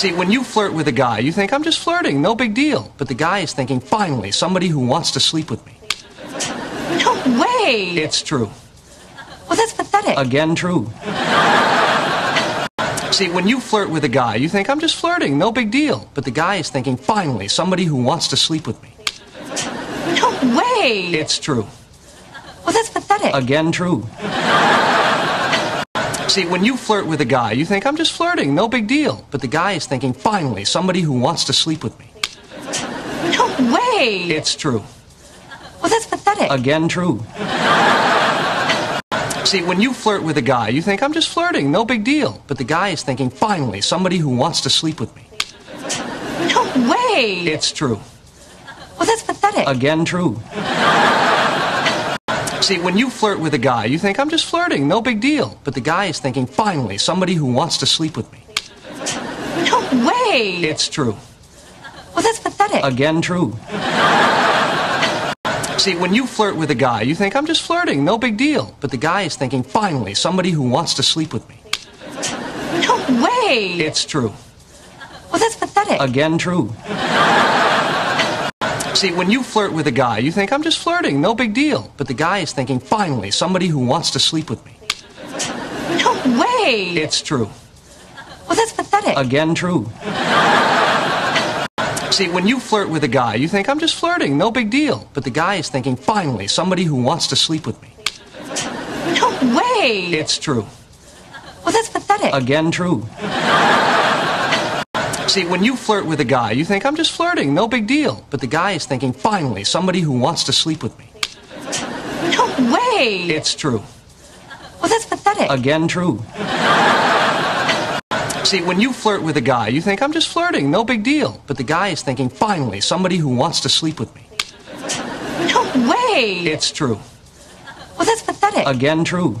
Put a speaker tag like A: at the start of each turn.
A: See, when you flirt with a guy, you think, I'm just flirting, no big deal. But the guy is thinking, finally, somebody who wants to sleep with me.
B: No way!
A: It's true.
B: Well, that's pathetic.
A: Again, true. See, when you flirt with a guy, you think, I'm just flirting, no big deal. But the guy is thinking, finally, somebody who wants to sleep with me.
B: No way!
A: It's true.
B: Well, that's pathetic.
A: Again, true. See, when you flirt with a guy, you think, I'm just flirting, no big deal. But the guy is thinking, finally, somebody who wants to sleep with me.
B: No way!
A: It's true.
B: Well, that's pathetic.
A: Again, true. See, when you flirt with a guy, you think, I'm just flirting, no big deal. But the guy is thinking, finally, somebody who wants to sleep with me.
B: No way!
A: It's true.
B: Well, that's pathetic.
A: Again, true. See, when you flirt with a guy, you think, I'm just flirting, no big deal. But the guy is thinking, finally, somebody who wants to sleep with me.
B: No way!
A: It's true.
B: Well, that's pathetic.
A: Again, true. See, when you flirt with a guy, you think, I'm just flirting, no big deal. But the guy is thinking, finally, somebody who wants to sleep with me.
B: No way!
A: It's true.
B: Well, that's pathetic.
A: Again, true. See, when you flirt with a guy, you think, I'm just flirting, no big deal. But the guy is thinking, finally, somebody who wants to sleep with me.
B: No way!
A: It's true.
B: Well, that's pathetic.
A: Again, true. See, when you flirt with a guy, you think, I'm just flirting, no big deal. But the guy is thinking, finally, somebody who wants to sleep with me.
B: No way!
A: It's true.
B: Well, that's pathetic.
A: Again, true. See, when you flirt with a guy, you think, I'm just flirting, no big deal. But the guy is thinking, finally, somebody who wants to sleep with me.
B: No way!
A: It's true.
B: Well, that's pathetic.
A: Again, true. See, when you flirt with a guy, you think, I'm just flirting, no big deal. But the guy is thinking, finally, somebody who wants to sleep with me.
B: No way!
A: It's true.
B: Well, that's pathetic.
A: Again, true.